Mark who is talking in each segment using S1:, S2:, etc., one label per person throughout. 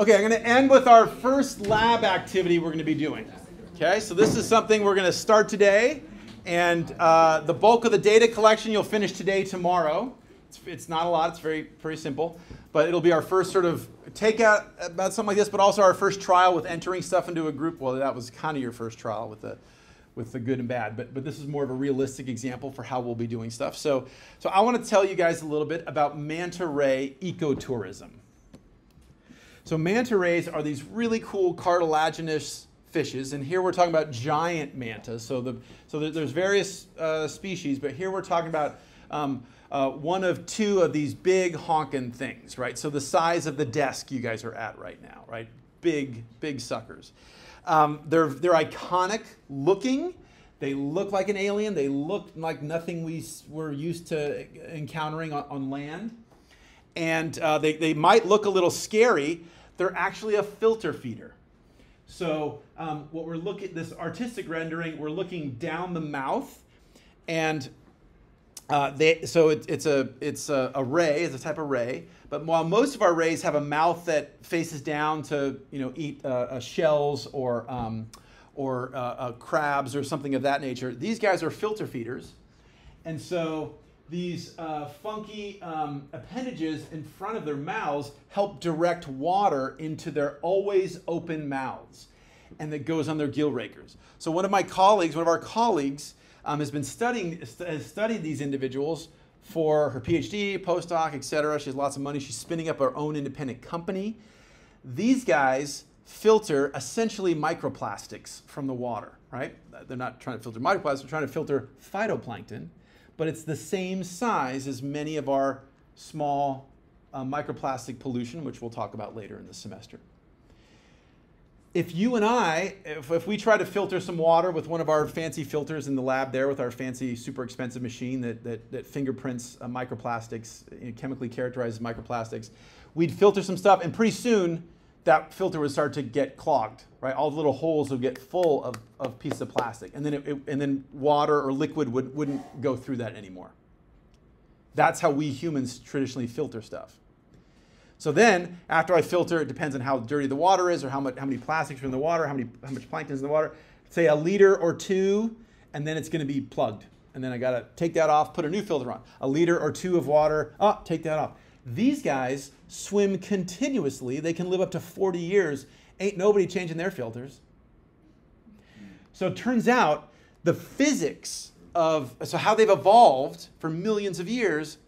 S1: Okay, I'm going to end with our first lab activity we're going to be doing. Okay, so this is something we're going to start today, and uh, the bulk of the data collection you'll finish today, tomorrow. It's, it's not a lot, it's very, very simple, but it'll be our first sort of take out about something like this, but also our first trial with entering stuff into a group. Well, that was kind of your first trial with the with the good and bad, but, but this is more of a realistic example for how we'll be doing stuff. So, so I want to tell you guys a little bit about manta ray ecotourism. So manta rays are these really cool cartilaginous fishes, and here we're talking about giant mantas. So, the, so there's various uh, species, but here we're talking about um, uh, one of two of these big honking things, right? So the size of the desk you guys are at right now, right? Big, big suckers. Um, they're, they're iconic looking. They look like an alien. They look like nothing we were used to encountering on, on land. And uh, they, they might look a little scary. They're actually a filter feeder. So um, what we're looking at, this artistic rendering, we're looking down the mouth, and uh, they, so it, it's a it's a, a, ray, it's a type of ray. But while most of our rays have a mouth that faces down to you know eat uh, uh, shells or um, or uh, uh, crabs or something of that nature, these guys are filter feeders, and so these uh, funky um, appendages in front of their mouths help direct water into their always open mouths, and that goes on their gill rakers. So one of my colleagues, one of our colleagues um, has been studying, has studied these individuals for her PhD, postdoc, etc. She has lots of money. She's spinning up her own independent company. These guys filter essentially microplastics from the water, right? They're not trying to filter microplastics, they're trying to filter phytoplankton, but it's the same size as many of our small uh, microplastic pollution, which we'll talk about later in the semester. If you and I, if, if we try to filter some water with one of our fancy filters in the lab there with our fancy, super expensive machine that, that, that fingerprints uh, microplastics, you know, chemically characterizes microplastics, we'd filter some stuff, and pretty soon that filter would start to get clogged, right? All the little holes would get full of, of pieces of plastic, and then, it, it, and then water or liquid would, wouldn't go through that anymore. That's how we humans traditionally filter stuff. So then, after I filter, it depends on how dirty the water is or how, much, how many plastics are in the water, how, many, how much plankton is in the water. Say a liter or two, and then it's going to be plugged. And then I got to take that off, put a new filter on. A liter or two of water, oh, take that off. These guys swim continuously. They can live up to 40 years. Ain't nobody changing their filters. So it turns out the physics of, so how they've evolved for millions of years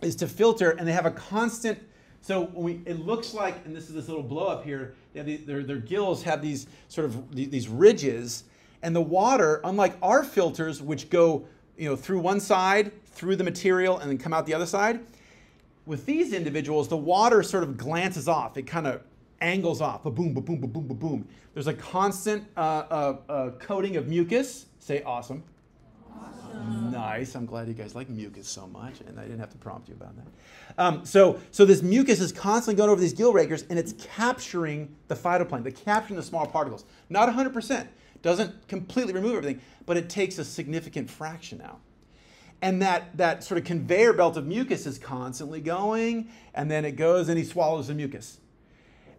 S1: is to filter, and they have a constant so we, it looks like, and this is this little blow up here, the, their, their gills have these sort of these ridges, and the water, unlike our filters, which go you know, through one side, through the material, and then come out the other side, with these individuals, the water sort of glances off. It kind of angles off, ba boom, ba boom, ba boom, ba boom. There's a constant uh, uh, uh, coating of mucus. Say awesome. Awesome. Nice. I'm glad you guys like mucus so much, and I didn't have to prompt you about that. Um, so, so this mucus is constantly going over these gill rakers, and it's capturing the phytoplankton, it's capturing the small particles. Not 100%. Doesn't completely remove everything, but it takes a significant fraction out. And that, that sort of conveyor belt of mucus is constantly going, and then it goes and he swallows the mucus.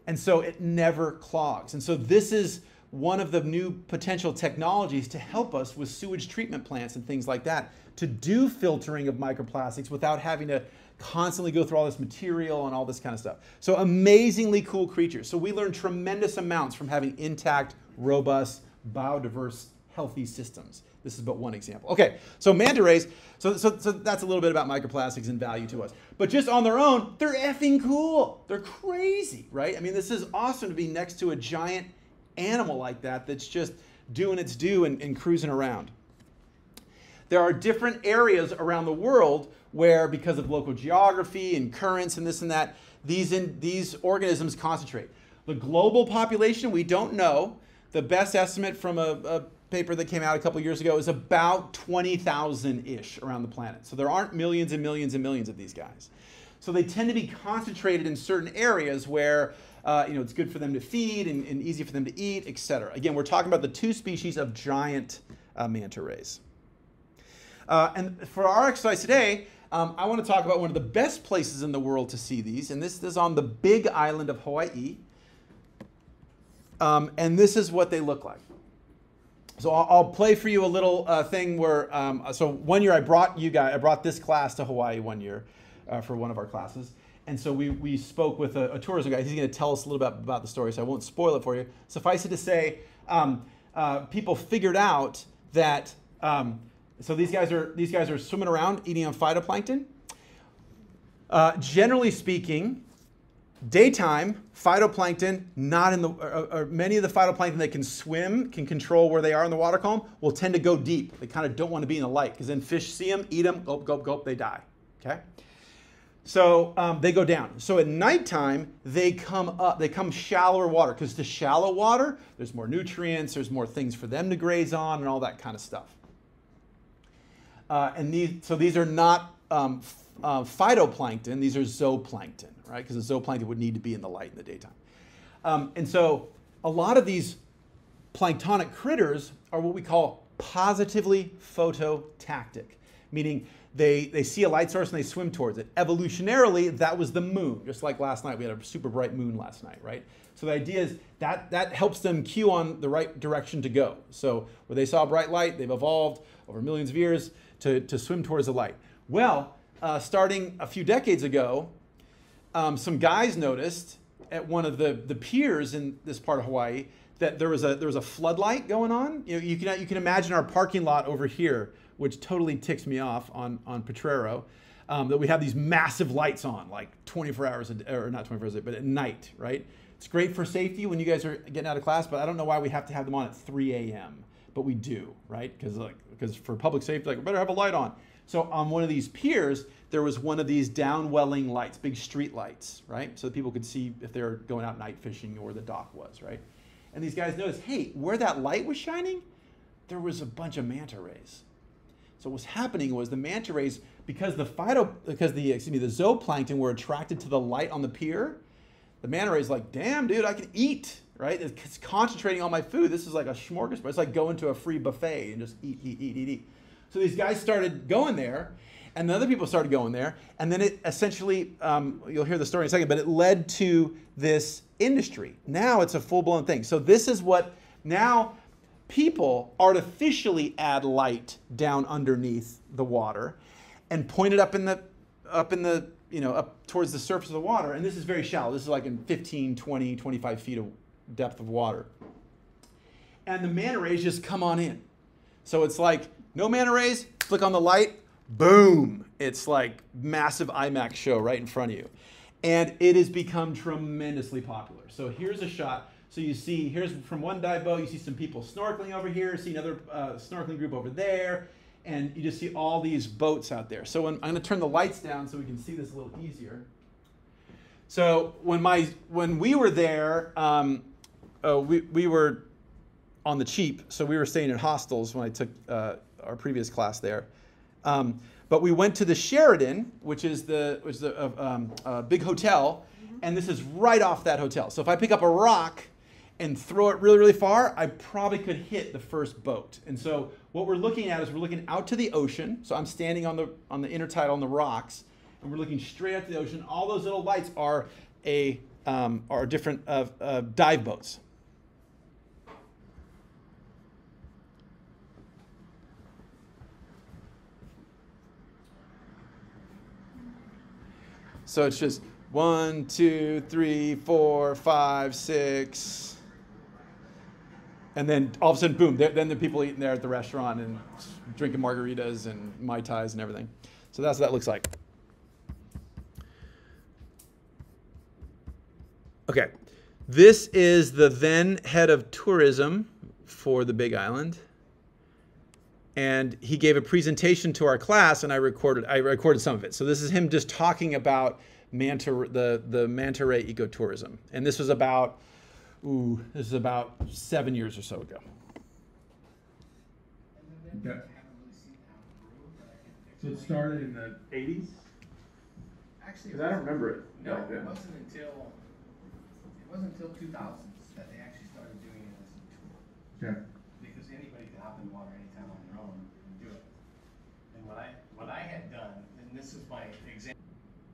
S1: And so it never clogs. And so this is one of the new potential technologies to help us with sewage treatment plants and things like that to do filtering of microplastics without having to constantly go through all this material and all this kind of stuff. So amazingly cool creatures. So we learn tremendous amounts from having intact, robust, biodiverse, healthy systems. This is but one example. Okay, so manta rays, so, so, so that's a little bit about microplastics and value to us. But just on their own, they're effing cool. They're crazy, right? I mean, this is awesome to be next to a giant animal like that that's just doing its due and, and cruising around. There are different areas around the world where, because of local geography and currents and this and that, these, in, these organisms concentrate. The global population, we don't know. The best estimate from a, a paper that came out a couple years ago is about 20,000 ish around the planet. So there aren't millions and millions and millions of these guys. So they tend to be concentrated in certain areas where uh, you know, it's good for them to feed and, and easy for them to eat, etc. Again, we're talking about the two species of giant uh, manta rays. Uh, and for our exercise today, Um, I want to talk about one of the best places in the world to see these, and this is on the big island of Hawaii. Um, and this is what they look like. So I'll, I'll play for you a little uh, thing where, um, so one year I brought you guys, I brought this class to Hawaii one year uh, for one of our classes. And so we, we spoke with a, a tourism guy. He's going to tell us a little bit about the story, so I won't spoil it for you. Suffice it to say, um, uh, people figured out that um, so these guys are these guys are swimming around eating on phytoplankton. Uh, generally speaking, daytime phytoplankton not in the or, or many of the phytoplankton that can swim can control where they are in the water column will tend to go deep. They kind of don't want to be in the light because then fish see them, eat them, gulp, gulp, gulp, they die. Okay. So um, they go down. So at nighttime, they come up, they come shallower water because to shallow water, there's more nutrients, there's more things for them to graze on, and all that kind of stuff. Uh, and these, so these are not um, uh, phytoplankton, these are zooplankton, right? Because the zooplankton would need to be in the light in the daytime. Um, and so a lot of these planktonic critters are what we call positively phototactic, meaning they, they see a light source and they swim towards it. Evolutionarily, that was the moon. Just like last night, we had a super bright moon last night, right? So the idea is that that helps them cue on the right direction to go. So where they saw bright light, they've evolved over millions of years to, to swim towards the light. Well, uh, starting a few decades ago, um, some guys noticed at one of the, the piers in this part of Hawaii that there was a there was a floodlight going on. You know, you can you can imagine our parking lot over here which totally ticks me off on, on Potrero, um, that we have these massive lights on, like 24 hours, a day, or not 24 hours a day, but at night, right? It's great for safety when you guys are getting out of class, but I don't know why we have to have them on at 3 a.m. But we do, right? Because like, because for public safety, like we better have a light on. So on one of these piers, there was one of these downwelling lights, big street lights, right? So people could see if they were going out night fishing or the dock was, right? And these guys noticed, hey, where that light was shining, there was a bunch of manta rays. So what's happening was the manta rays, because the phyto, because the excuse me, the zooplankton were attracted to the light on the pier, the manta rays like, damn, dude, I can eat, right? It's concentrating on my food. This is like a smorgasbord. It's like going to a free buffet and just eat, eat, eat, eat, eat. So these guys started going there, and the other people started going there, and then it essentially, um, you'll hear the story in a second, but it led to this industry. Now it's a full blown thing. So this is what now people artificially add light down underneath the water and point it up in the up in the you know up towards the surface of the water and this is very shallow this is like in 15 20 25 feet of depth of water and the manta rays just come on in so it's like no manta rays click on the light boom it's like massive imax show right in front of you and it has become tremendously popular so here's a shot so you see, here's from one dive boat, you see some people snorkeling over here, see another uh, snorkeling group over there, and you just see all these boats out there. So when, I'm going to turn the lights down so we can see this a little easier. So when my when we were there, um, uh, we we were on the cheap, so we were staying in hostels when I took uh, our previous class there. Um, but we went to the Sheraton, which is the which is a, um, a big hotel, and this is right off that hotel. So if I pick up a rock and throw it really, really far, I probably could hit the first boat. And so what we're looking at is we're looking out to the ocean. So I'm standing on the on the intertidal on the rocks, and we're looking straight to the ocean. All those little lights are a um, are different uh, uh, dive boats. So it's just one, two, three, four, five, six, and then all of a sudden, boom, then the people eating there at the restaurant and drinking margaritas and Mai Tais and everything. So that's what that looks like. Okay, this is the then head of tourism for the Big Island. And he gave a presentation to our class, and I recorded. I recorded some of it. So this is him just talking about manta, the the manta ray ecotourism, and this was about Ooh, this is about seven years or so ago.
S2: Okay. So it started in the 80s?
S3: Actually,
S2: Because I don't remember it.
S3: No, it
S2: then.
S3: wasn't until, it wasn't until two thousands that they actually started doing it as a tour.
S2: Okay.
S3: Because anybody could hop in the water anytime on their own and do it. And what I, what I had done, and this this is my example.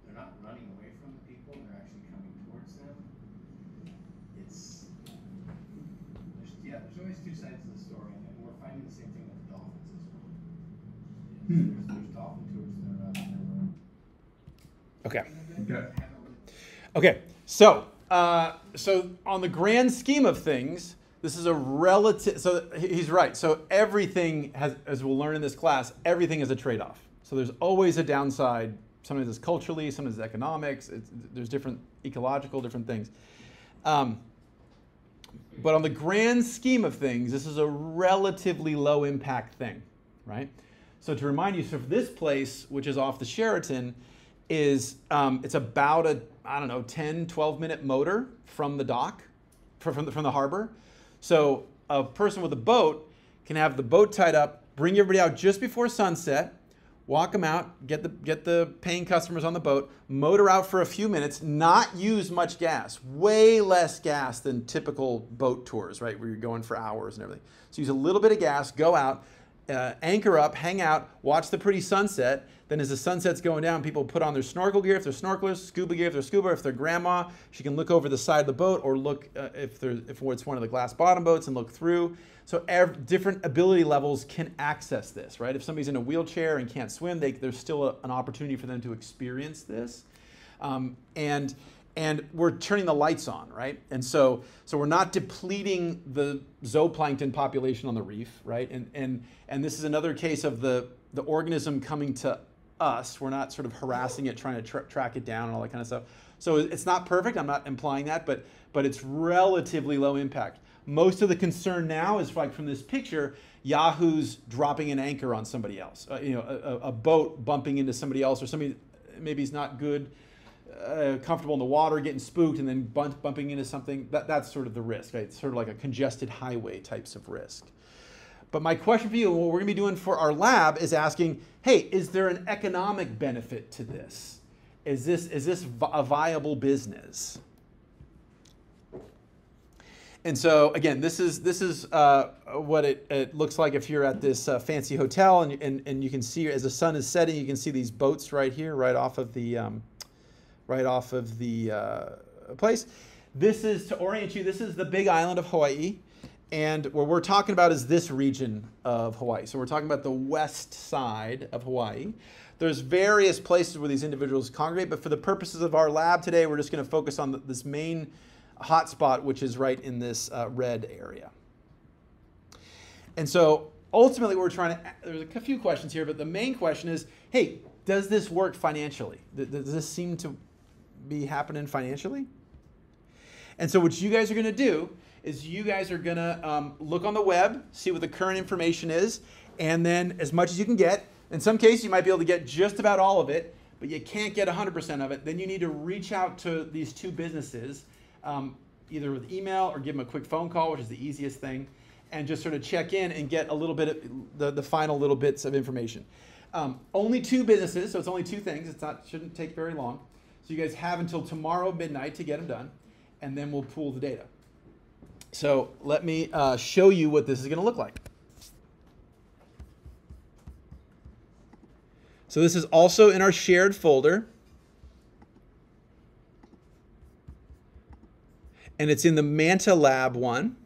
S3: They're not running away from the people, they're actually coming towards them. It's, there's, yeah, there's always two sides to the story, and we're finding the same thing with the dolphins as well. There's, there's dolphin tours that are out there.
S1: Okay.
S2: Okay.
S1: Okay, so uh, so on the grand scheme of things, this is a relative. So he's right. So everything has, as we'll learn in this class, everything is a trade-off. So there's always a downside. Sometimes it's culturally, sometimes it's economics. It's, there's different ecological, different things. Um, but on the grand scheme of things, this is a relatively low impact thing, right? So to remind you, so for this place, which is off the Sheraton, is um, it's about a I don't know 10, 12 minute motor from the dock, from the, from the harbor. So a person with a boat can have the boat tied up, bring everybody out just before sunset, walk them out, get the get the paying customers on the boat, motor out for a few minutes, not use much gas, way less gas than typical boat tours, right, where you're going for hours and everything. So use a little bit of gas, go out, uh, anchor up, hang out, watch the pretty sunset. Then, as the sunset's going down, people put on their snorkel gear if they're snorkelers, scuba gear if they're scuba. If they're grandma, she can look over the side of the boat or look uh, if if it's one of the glass bottom boats and look through. So different ability levels can access this, right? If somebody's in a wheelchair and can't swim, they, there's still a, an opportunity for them to experience this. Um, and and we're turning the lights on, right? And so so we're not depleting the zooplankton population on the reef, right? And and and this is another case of the the organism coming to us. We're not sort of harassing it, trying to tra- track it down and all that kind of stuff. So it's not perfect. I'm not implying that, but but it's relatively low impact. Most of the concern now is like from this picture, Yahoo's dropping an anchor on somebody else. Uh, you know, a, a- boat bumping into somebody else, or somebody maybe is not good, uh, comfortable in the water, getting spooked, and then bump, bumping into something. That, that's sort of the risk. Right? It's sort of like a congested highway types of risk. But my question for you, what we're going to be doing for our lab, is asking, hey, is there an economic benefit to this? Is this is this a viable business? And so again, this is this is uh, what it, it looks like if you're at this uh, fancy hotel and, and and you can see as the sun is setting, you can see these boats right here, right off of the um, right off of the uh, place. This is to orient you. This is the Big Island of Hawaii, and what we're talking about is this region of Hawaii. So we're talking about the west side of Hawaii. There's various places where these individuals congregate, but for the purposes of our lab today, we're just going to focus on th- this main hotspot, which is right in this uh, red area. And so ultimately, we're trying to, there's a few questions here, but the main question is hey, does this work financially? Does this seem to be happening financially? And so, what you guys are going to do is you guys are going to um, look on the web, see what the current information is, and then as much as you can get. In some cases, you might be able to get just about all of it, but you can't get 100% of it. Then you need to reach out to these two businesses, um, either with email or give them a quick phone call, which is the easiest thing, and just sort of check in and get a little bit of the, the final little bits of information. Um, only two businesses, so it's only two things. It's not shouldn't take very long. You guys have until tomorrow midnight to get them done, and then we'll pool the data. So let me uh, show you what this is going to look like. So this is also in our shared folder. And it's in the Manta Lab one.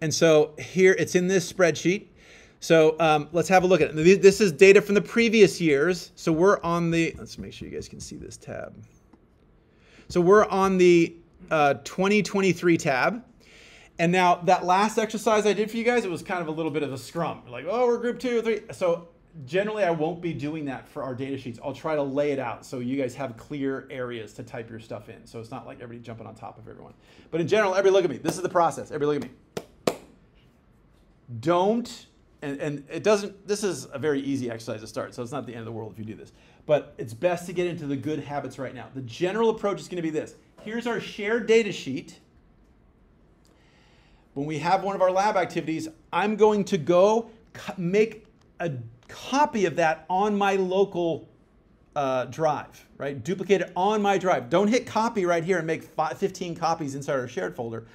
S1: And so here it's in this spreadsheet. So um, let's have a look at it. This is data from the previous years. So we're on the, let's make sure you guys can see this tab. So we're on the uh, 2023 tab. And now that last exercise I did for you guys, it was kind of a little bit of a scrum. Like, oh, we're group two, or three. So generally I won't be doing that for our data sheets. I'll try to lay it out so you guys have clear areas to type your stuff in. So it's not like everybody jumping on top of everyone. But in general, everybody look at me. This is the process. Everybody look at me. Don't, and, and it doesn't, this is a very easy exercise to start, so it's not the end of the world if you do this. But it's best to get into the good habits right now. The general approach is going to be this. Here's our shared data sheet when we have one of our lab activities, I'm going to go make a copy of that on my local uh, drive, right? Duplicate it on my drive. Don't hit copy right here and make fi- 15 copies inside our shared folder.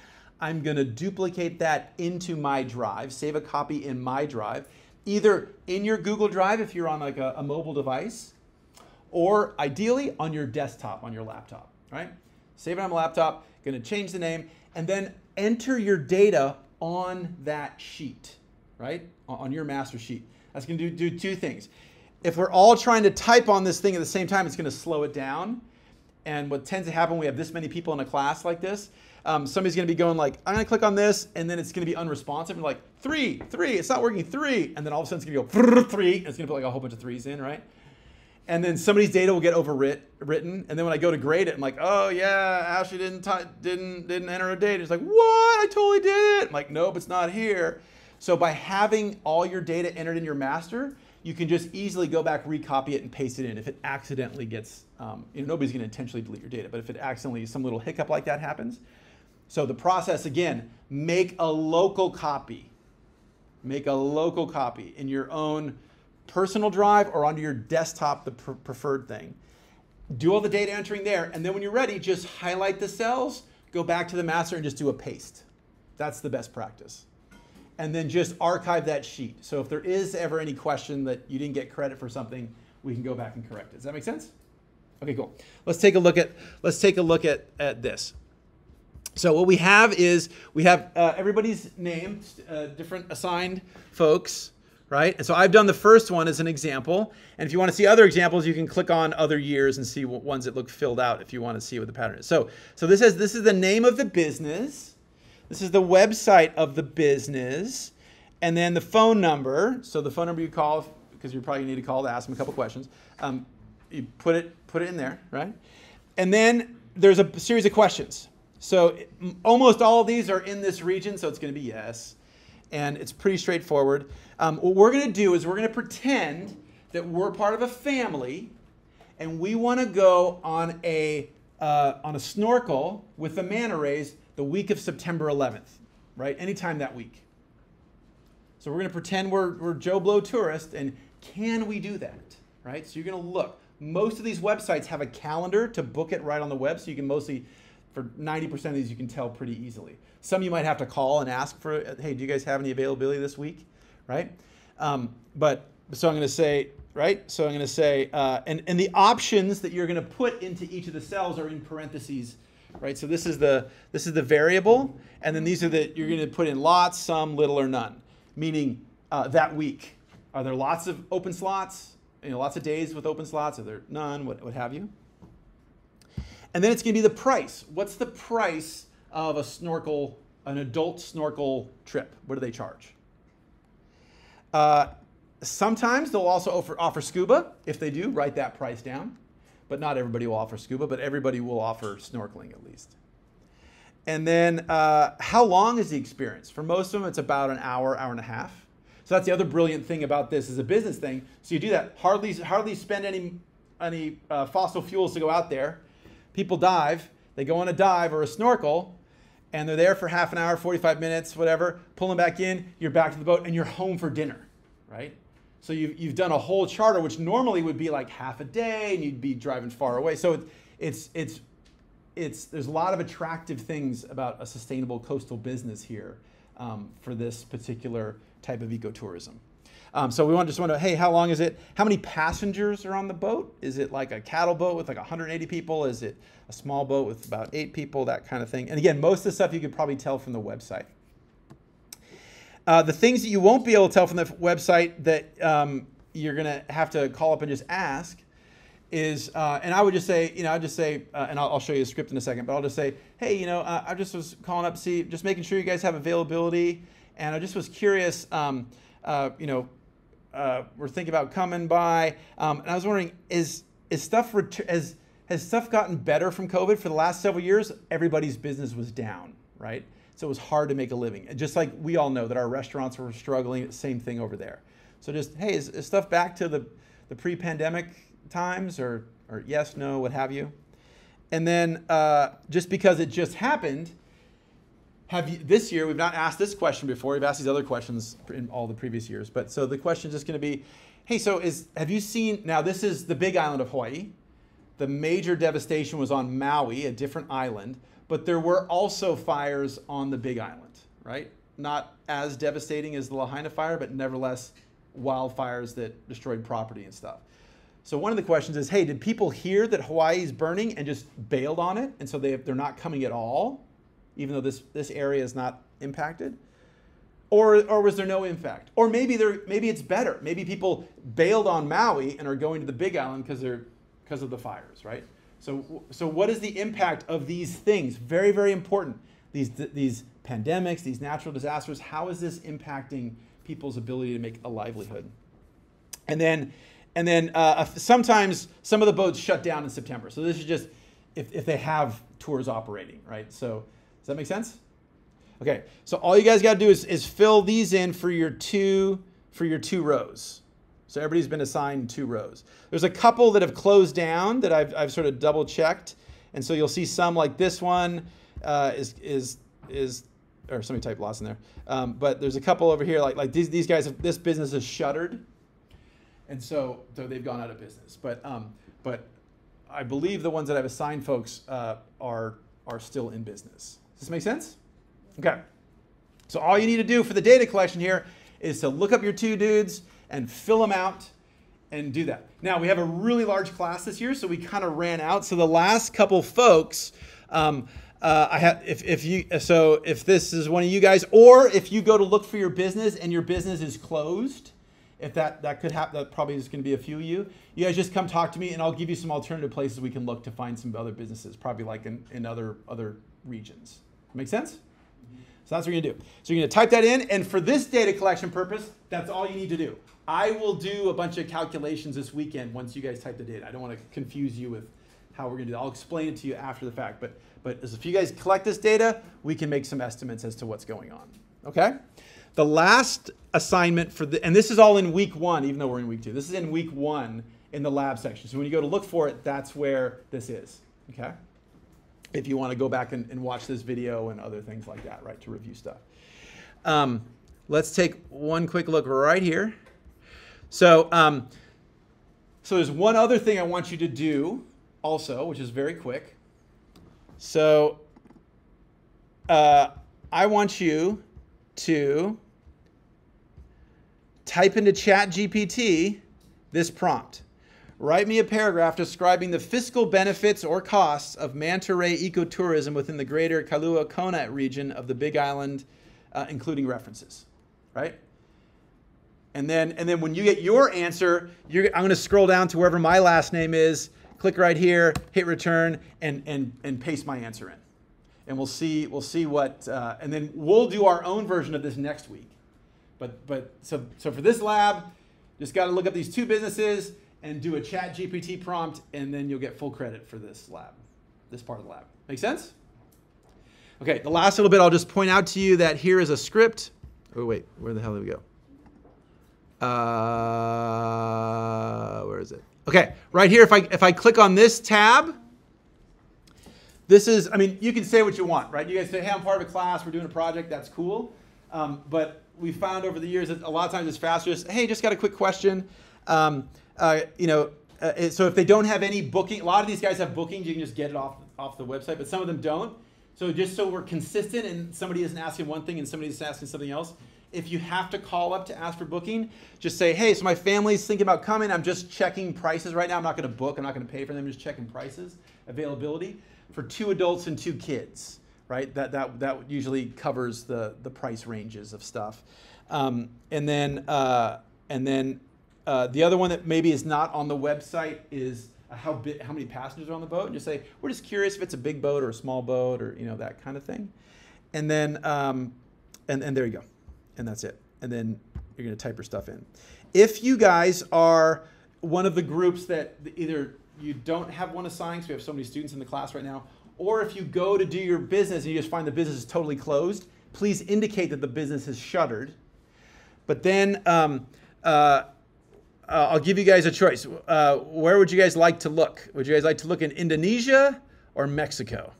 S1: I'm going to duplicate that into my drive, save a copy in my drive, either in your Google Drive if you're on like a, a mobile device, or ideally on your desktop, on your laptop, right? Save it on a laptop, gonna change the name, and then enter your data on that sheet, right? On your master sheet. That's gonna do, do two things. If we're all trying to type on this thing at the same time, it's gonna slow it down. And what tends to happen we have this many people in a class like this, um, somebody's gonna be going like, I'm gonna click on this, and then it's gonna be unresponsive, and like, three, three, it's not working, three, and then all of a sudden it's gonna go three, and it's gonna put like a whole bunch of threes in, right? And then somebody's data will get overwritten, and then when I go to grade it, I'm like, oh yeah, Ashley didn't didn't didn't enter a date. It's like, what? I totally did it. I'm like, nope, it's not here. So by having all your data entered in your master, you can just easily go back, recopy it, and paste it in. If it accidentally gets, um, you know, nobody's going to intentionally delete your data, but if it accidentally, some little hiccup like that happens. So the process again, make a local copy. Make a local copy in your own personal drive or onto your desktop, the pr- preferred thing. Do all the data entering there, and then when you're ready, just highlight the cells, go back to the master, and just do a paste. That's the best practice and then just archive that sheet. So if there is ever any question that you didn't get credit for something, we can go back and correct it. Does that make sense? Okay, cool. Let's take a look at let's take a look at, at this. So what we have is we have uh, everybody's name, uh, different assigned folks, right? And so I've done the first one as an example. And if you want to see other examples, you can click on other years and see what ones that look filled out if you want to see what the pattern is. So so this is this is the name of the business this is the website of the business. And then the phone number. So the phone number you call, because you probably need to call to ask them a couple questions. Um, you put it, put it in there, right? And then there's a series of questions. So almost all of these are in this region, so it's going to be yes. And it's pretty straightforward. Um, what we're going to do is we're going to pretend that we're part of a family, and we want to go on a uh, on a snorkel with the manta rays the week of September 11th, right? Anytime that week. So we're going to pretend we're, we're Joe Blow tourist, and can we do that, right? So you're going to look. Most of these websites have a calendar to book it right on the web, so you can mostly, for 90% of these, you can tell pretty easily. Some you might have to call and ask for, hey, do you guys have any availability this week, right? Um, but so I'm going to say, right? So I'm going to say, uh, and, and the options that you're going to put into each of the cells are in parentheses right? So this is the this is the variable, and then these are the you're going to put in lots, some, little, or none, meaning uh, that week. Are there lots of open slots? You know, lots of days with open slots. Are there none? What, what have you? And then it's going to be the price. What's the price of a snorkel, an adult snorkel trip? What do they charge? Uh, sometimes they'll also offer, offer scuba. If they do, write that price down but not everybody will offer scuba, but everybody will offer snorkeling at least. And then uh, how long is the experience? For most of them, it's about an hour, hour and a half. So that's the other brilliant thing about this is a business thing. So you do that, hardly, hardly spend any, any uh, fossil fuels to go out there. People dive, they go on a dive or a snorkel, and they're there for half an hour, 45 minutes, whatever, pull them back in, you're back to the boat, and you're home for dinner, right? So you've, you've done a whole charter, which normally would be like half a day and you'd be driving far away. So it, it's, it's, it's, there's a lot of attractive things about a sustainable coastal business here um, for this particular type of ecotourism. Um, so we want to just want to, hey, how long is it? How many passengers are on the boat? Is it like a cattle boat with like 180 people? Is it a small boat with about eight people? That kind of thing. And again, most of the stuff you could probably tell from the website. Uh, the things that you won't be able to tell from the website that um, you're going to have to call up and just ask is, uh, and I would just say, you know, I'd just say, uh, and I'll, I'll, show you the script in a second, but I'll just say, hey, you know, uh, I just was calling up to see, just making sure you guys have availability, and I just was curious, um, uh, you know, uh, we're thinking about coming by, um, and I was wondering, is is stuff ret- has has stuff gotten better from COVID for the last several years? Everybody's business was down, right? So it was hard to make a living. Just like we all know that our restaurants were struggling, same thing over there. So just, hey, is, is stuff back to the, the pre-pandemic times or, or yes, no, what have you? And then uh, just because it just happened, have you, this year, we've not asked this question before. We've asked these other questions in all the previous years. But so the question is just going to be, hey, so is have you seen, now this is the big island of Hawaii. The major devastation was on Maui, a different island. But there were also fires on the Big Island, right? Not as devastating as the Lahaina fire, but nevertheless wildfires that destroyed property and stuff. So one of the questions is, hey, did people hear that Hawaii is burning and just bailed on it, and so they they're not coming at all, even though this this area is not impacted? Or, or was there no impact? Or maybe there maybe it's better. Maybe people bailed on Maui and are going to the Big Island because they're because of the fires, right? So so what is the impact of these things? Very very important. These these pandemics, these natural disasters. How is this impacting people's ability to make a livelihood? And then and then uh, sometimes some of the boats shut down in September. So this is just if, if they have tours operating, right? So does that make sense? Okay, so all you guys got to do is, is fill these in for your two for your two rows. So everybody's been assigned two rows. There's a couple that have closed down that I've, I've sort of double checked, and so you'll see some like this one uh, is is is or somebody typed lost in there. Um, but there's a couple over here like like these these guys have, this business is shuttered, and so so they've gone out of business. But um, but I believe the ones that I've assigned folks uh, are are still in business. Does this make sense? Okay. So all you need to do for the data collection here is to look up your two dudes and fill them out and do that. Now we have a really large class this year, so we kind of ran out. So the last couple folks, um, uh, I have if, if you so if this is one of you guys, or if you go to look for your business and your business is closed, if that that could happen, that probably is going to be a few of you. You guys just come talk to me, and I'll give you some alternative places we can look to find some other businesses, probably like in, in other other regions. Make sense? So that's what you're gonna do. So you're gonna type that in, and for this data collection purpose, that's all you need to do. I will do a bunch of calculations this weekend once you guys type the data. I don't want to confuse you with how we're gonna do that. I'll explain it to you after the fact. But but if you guys collect this data, we can make some estimates as to what's going on. Okay? The last assignment for the and this is all in week one, even though we're in week two. This is in week one in the lab section. So when you go to look for it, that's where this is. Okay? If you want to go back and, and, watch this video and other things like that, right, to review stuff. Um, let's take one quick look right here. So, um, so there's one other thing I want you to do also, which is very quick. So uh, I want you to type into ChatGPT this prompt. Write me a paragraph describing the fiscal benefits or costs of manta ray ecotourism within the greater Kailua Kona region of the Big Island, uh, including references, right? And then, and then when you get your answer, I'm going to scroll down to wherever my last name is, click right here, hit return, and, and, and paste my answer in. And we'll see, we'll see what, uh, and then we'll do our own version of this next week. But, but so, so for this lab, just got to look up these two businesses, and do a chat GPT prompt, and then you'll get full credit for this lab, this part of the lab. Make sense? Okay, the last little bit, I'll just point out to you that here is a script. Oh, wait, where the hell did we go? Uh, where is it? Okay, right here, if I, if I click on this tab, this is, I mean, you can say what you want, right? You guys say, hey, I'm part of a class, we're doing a project, that's cool. Um, but we found over the years that a lot of times it's faster just, hey, just got a quick question. Um, uh, you know, uh, so if they don't have any booking, a lot of these guys have bookings. You can just get it off off the website, but some of them don't. So just so we're consistent, and somebody isn't asking one thing and somebody is asking something else. If you have to call up to ask for booking, just say, "Hey, so my family's thinking about coming. I'm just checking prices right now. I'm not going to book. I'm not going to pay for them. I'm just checking prices, availability for two adults and two kids." Right? That that that usually covers the the price ranges of stuff, um, and then uh, and then uh, the other one that maybe is not on the website is uh, how how many passengers are on the boat, and just say we're just curious if it's a big boat or a small boat or you know that kind of thing, and then um, and and there you go, and that's it, and then you're gonna type your stuff in. If you guys are one of the groups that either you don't have one assigned, so we have so many students in the class right now, or if you go to do your business and you just find the business is totally closed, please indicate that the business is shuttered. But then um, uh, uh, I'll give you guys a choice. Uh, where would you guys like to look? Would you guys like to look in Indonesia or Mexico?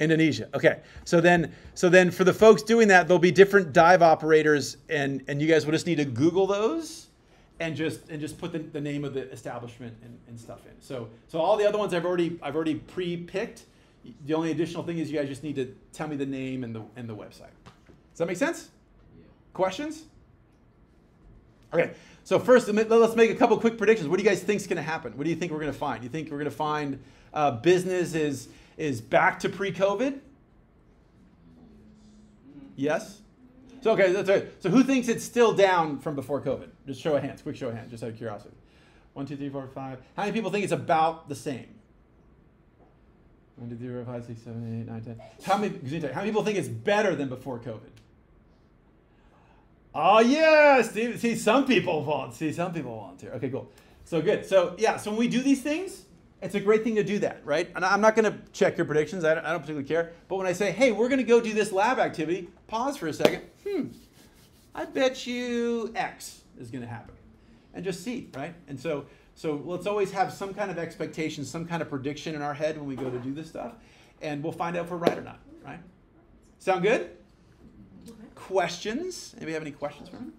S1: Indonesia. Okay. So then, so then for the folks doing that, there'll be different dive operators, and and you guys will just need to Google those, and just and just put the, the name of the establishment and, and stuff in. So so all the other ones I've already I've already pre-picked. The only additional thing is you guys just need to tell me the name and the and the website. Does that make sense? Yeah. Questions? Okay, so first, let's make a couple quick predictions. What do you guys think is going to happen? What do you think we're going to find? You think we're going to find uh, business is, is back to pre COVID? Yes? So, okay, that's right. So, who thinks it's still down from before COVID? Just show of hands, quick show of hands, just out of curiosity. One, two, three, four, five. How many people think it's about the same? One, two, three, four, five, six, seven, eight, nine, ten. How many, how many people think it's better than before COVID? Oh yeah, Steve. See, some people volunteer. See, some people volunteer. Okay, cool. So good. So yeah, so when we do these things, it's a great thing to do that, right? And I'm not going to check your predictions. I don't, I don't particularly care. But when I say, hey, we're going to go do this lab activity, pause for a second. Hmm. I bet you X is going to happen, and just see, right? And so, so let's always have some kind of expectation, some kind of prediction in our head when we go to do this stuff, and we'll find out if we're right or not, right? Sound good? Questions? Anybody have any questions for him?